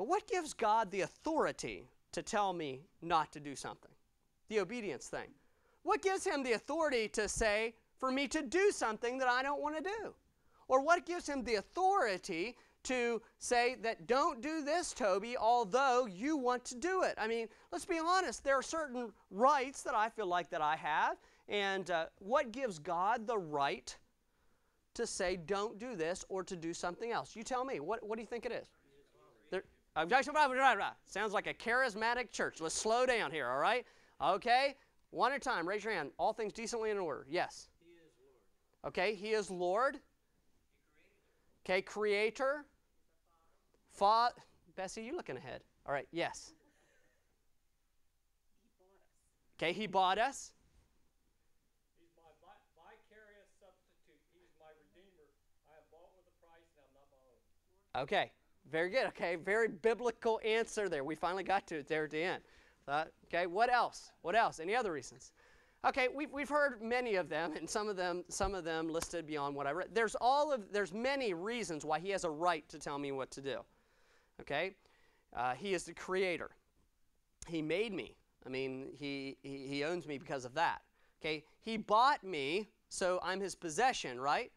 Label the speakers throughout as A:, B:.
A: But what gives God the authority to tell me not to do something? The obedience thing. What gives him the authority to say for me to do something that I don't want to do? Or what gives him the authority to say that don't do this, Toby, although you want to do it? I mean, let's be honest, there are certain rights that I feel like that I have, and uh, what gives God the right to say don't do this or to do something else? You tell me, what, what do you think it is? Sounds like a charismatic church. Let's slow down here, all right? Okay, one at a time, raise your hand. All things decently in order. Yes. Okay, He is Lord. Okay, creator. Father. Bessie, you looking ahead. All right, yes. Okay, he bought us.
B: He's my vicarious substitute. He's my redeemer. I am bought with a price and I'm not my own.
A: Okay, very good. Okay, very biblical answer there. We finally got to it there at the end. Uh, okay, what else? What else? Any other reasons? Okay, we've, we've heard many of them, and some of them some of them listed beyond what I read. There's all of there's many reasons why he has a right to tell me what to do. Okay, uh, he is the creator. He made me. I mean, he, he he owns me because of that. Okay, he bought me, so I'm his possession, right?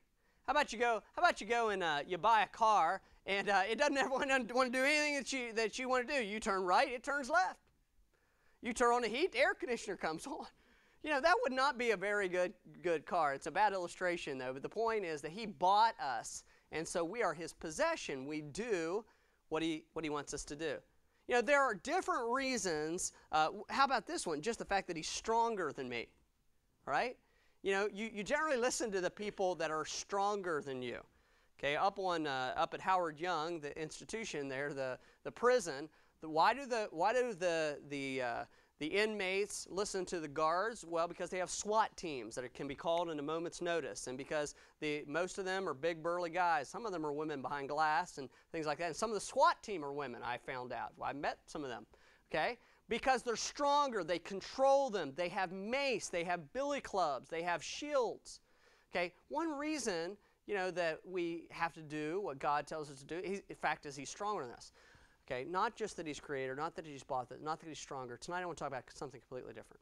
A: How about you go? How about you go and uh, you buy a car, and uh, it doesn't ever want to, want to do anything that you that you want to do. You turn right, it turns left. You turn on the heat, the air conditioner comes on. You know, that would not be a very good, good car. It's a bad illustration, though. But the point is that he bought us, and so we are his possession. We do what he, what he wants us to do. You know, there are different reasons. Uh, how about this one? Just the fact that he's stronger than me, right? You know, you, you generally listen to the people that are stronger than you. Okay, up on uh, up at Howard Young, the institution there, the the prison. The, why do the why do the the uh, the inmates listen to the guards? Well, because they have SWAT teams that can be called in a moment's notice, and because the, most of them are big, burly guys. Some of them are women behind glass and things like that. And some of the SWAT team are women, I found out. Well, I met some of them, okay? Because they're stronger, they control them, they have mace, they have billy clubs, they have shields. Okay, one reason you know that we have to do what God tells us to do, in fact, is He's stronger than us. Okay, not just that he's creator, not that he's bought not that he's stronger. Tonight I want to talk about something completely different.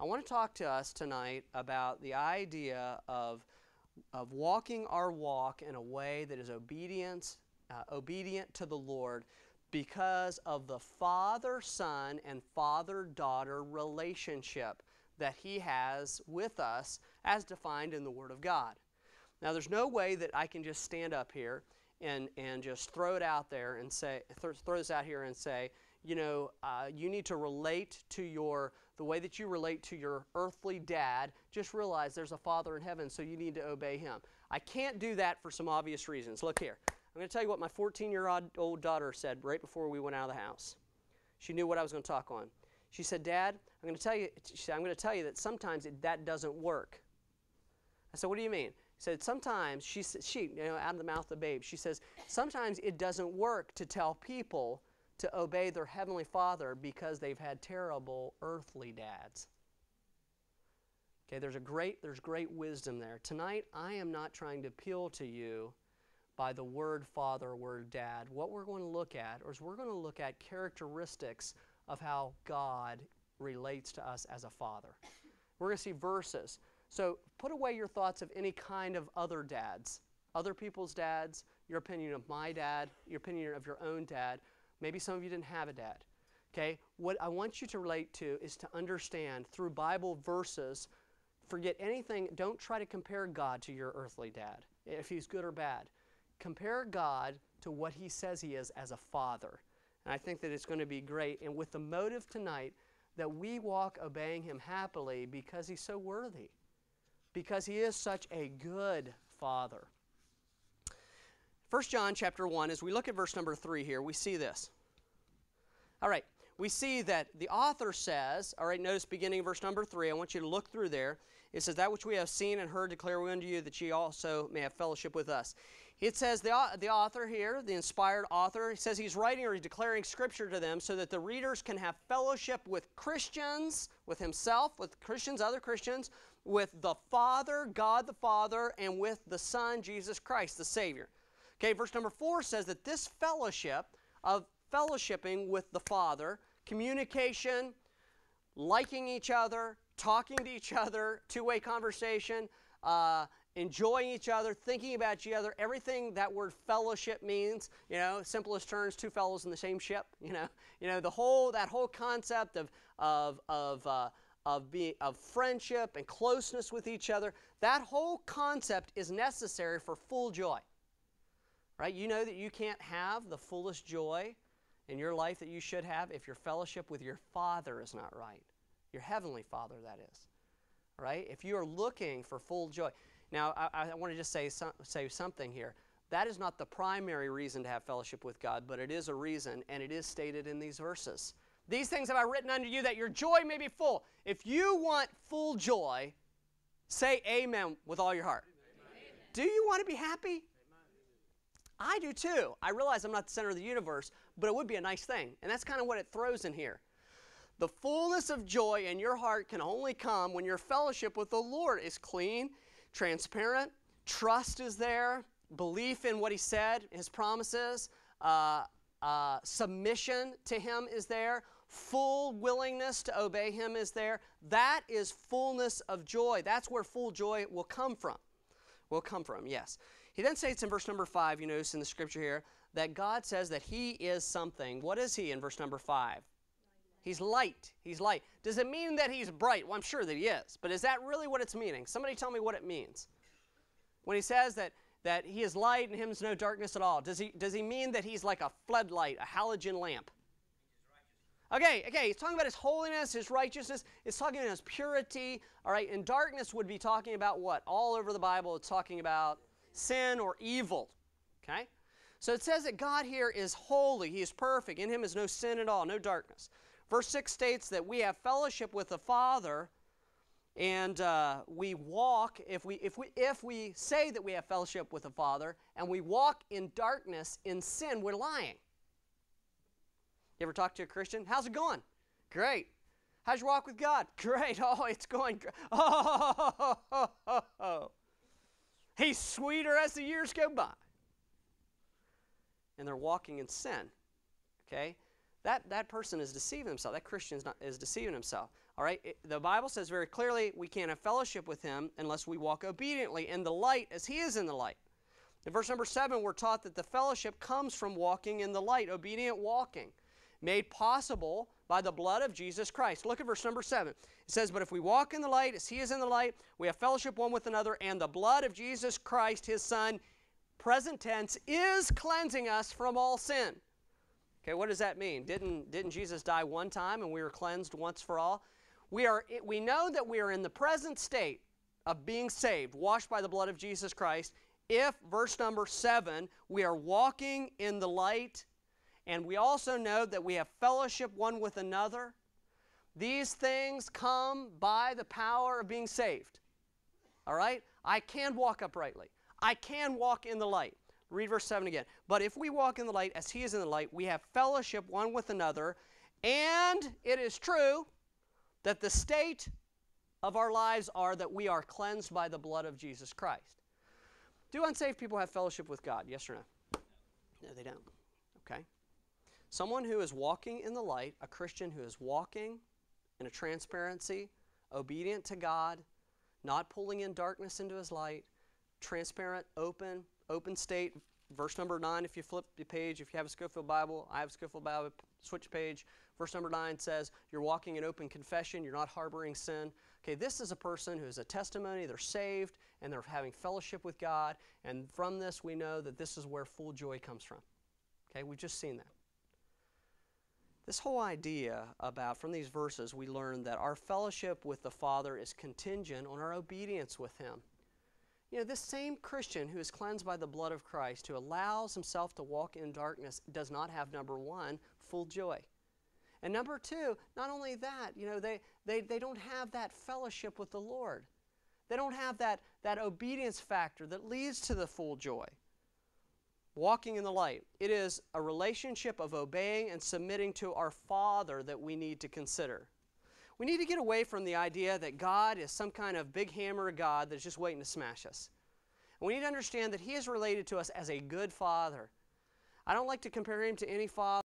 A: I want to talk to us tonight about the idea of, of walking our walk in a way that is obedience, uh, obedient to the Lord because of the father son and father daughter relationship that he has with us as defined in the Word of God. Now, there's no way that I can just stand up here and, and just throw it out there and say, th- throw this out here and say, you know, uh, you need to relate to your, the way that you relate to your earthly dad. Just realize there's a Father in heaven, so you need to obey him. I can't do that for some obvious reasons. Look here. I'm going to tell you what my 14 year old daughter said right before we went out of the house. She knew what I was going to talk on. She said, Dad, I'm going to tell you, said, I'm going to tell you that sometimes it, that doesn't work. I said, What do you mean? Said sometimes she she you know out of the mouth of the babe she says sometimes it doesn't work to tell people to obey their heavenly father because they've had terrible earthly dads. Okay there's a great there's great wisdom there. Tonight i am not trying to appeal to you by the word father word dad. What we're going to look at is we're going to look at characteristics of how god relates to us as a father. We're going to see verses so put away your thoughts of any kind of other dads, other people's dads, your opinion of my dad, your opinion of your own dad. Maybe some of you didn't have a dad. Okay? What I want you to relate to is to understand through Bible verses, forget anything, don't try to compare God to your earthly dad, if he's good or bad. Compare God to what he says he is as a father. And I think that it's going to be great. And with the motive tonight that we walk obeying him happily because he's so worthy because he is such a good father. 1 John chapter 1, as we look at verse number 3 here, we see this. All right, we see that the author says, all right, notice beginning verse number 3, I want you to look through there. It says, That which we have seen and heard declare we unto you, that ye also may have fellowship with us. It says the, the author here, the inspired author, he says he's writing or he's declaring scripture to them so that the readers can have fellowship with Christians, with himself, with Christians, other Christians, with the Father, God the Father, and with the Son, Jesus Christ, the Savior. Okay, verse number four says that this fellowship of fellowshipping with the Father, communication, liking each other, talking to each other, two way conversation, uh, enjoying each other, thinking about each other, everything that word fellowship means, you know, simplest terms, two fellows in the same ship, you know, you know, the whole, that whole concept of, of, of, uh, of, being, of friendship and closeness with each other, that whole concept is necessary for full joy. Right? You know that you can't have the fullest joy in your life that you should have if your fellowship with your Father is not right. Your Heavenly Father, that is. Right? If you are looking for full joy. Now, I, I want to just say, say something here. That is not the primary reason to have fellowship with God, but it is a reason, and it is stated in these verses. These things have I written unto you that your joy may be full. If you want full joy, say amen with all your heart. Amen. Do you want to be happy? I do too. I realize I'm not the center of the universe, but it would be a nice thing. And that's kind of what it throws in here. The fullness of joy in your heart can only come when your fellowship with the Lord is clean, transparent, trust is there, belief in what He said, His promises, uh, uh, submission to Him is there, full willingness to obey Him is there. That is fullness of joy. That's where full joy will come from. Will come from, yes. He then states in verse number 5, you notice in the scripture here, that God says that He is something. What is He in verse number 5? He's light. He's light. Does it mean that He's bright? Well, I'm sure that He is. But is that really what it's meaning? Somebody tell me what it means. When He says that, that He is light and Him is no darkness at all, does he, does he mean that He's like a floodlight, a halogen lamp? Okay, okay, he's talking about his holiness, his righteousness. It's talking about his purity. All right, and darkness would be talking about what? All over the Bible, it's talking about sin or evil. Okay? So it says that God here is holy, He is perfect. In Him is no sin at all, no darkness. Verse 6 states that we have fellowship with the Father and uh, we walk if we if we if we say that we have fellowship with the father and we walk in darkness in sin we're lying you ever talk to a christian how's it going great how's your walk with god great oh it's going great oh, oh, oh, oh. He's sweeter as the years go by. And they're walking in sin. Okay? That, that person is deceiving himself. That Christian is, not, is deceiving himself. All right? It, the Bible says very clearly we can't have fellowship with him unless we walk obediently in the light as he is in the light. In verse number 7, we're taught that the fellowship comes from walking in the light, obedient walking, made possible by the blood of Jesus Christ. Look at verse number 7. It says, But if we walk in the light as he is in the light, we have fellowship one with another, and the blood of Jesus Christ, his Son, present tense, is cleansing us from all sin. Okay, what does that mean? Didn't, didn't Jesus die one time and we were cleansed once for all? We, are, we know that we are in the present state of being saved, washed by the blood of Jesus Christ, if, verse number 7, we are walking in the light and we also know that we have fellowship one with another. These things come by the power of being saved. All right? I can walk uprightly. I can walk in the light. Read verse 7 again. But if we walk in the light as he is in the light, we have fellowship one with another. And it is true that the state of our lives are that we are cleansed by the blood of Jesus Christ. Do unsaved people have fellowship with God? Yes or no? No, they don't. Okay? Someone who is walking in the light, a Christian who is walking in a transparency, obedient to God, not pulling in darkness into his light, transparent, open, open state. Verse number 9, if you flip the page, if you have a Scofield Bible, I have a Scofield Bible, switch page. Verse number 9 says, You're walking in open confession, you're not harboring sin. Okay, this is a person who is a testimony, they're saved, and they're having fellowship with God. And from this, we know that this is where full joy comes from. Okay, we've just seen that. This whole idea about, from these verses, we learn that our fellowship with the Father is contingent on our obedience with Him. You know, this same Christian who is cleansed by the blood of Christ, who allows himself to walk in darkness, does not have, number one, full joy. And number two, not only that, you know, they, they, they don't have that fellowship with the Lord. They don't have that, that obedience factor that leads to the full joy walking in the light. It is a relationship of obeying and submitting to our Father that we need to consider. We need to get away from the idea that God is some kind of big hammer God that's just waiting to smash us. We need to understand that He is related to us as a good Father. I don't like to compare Him to any father.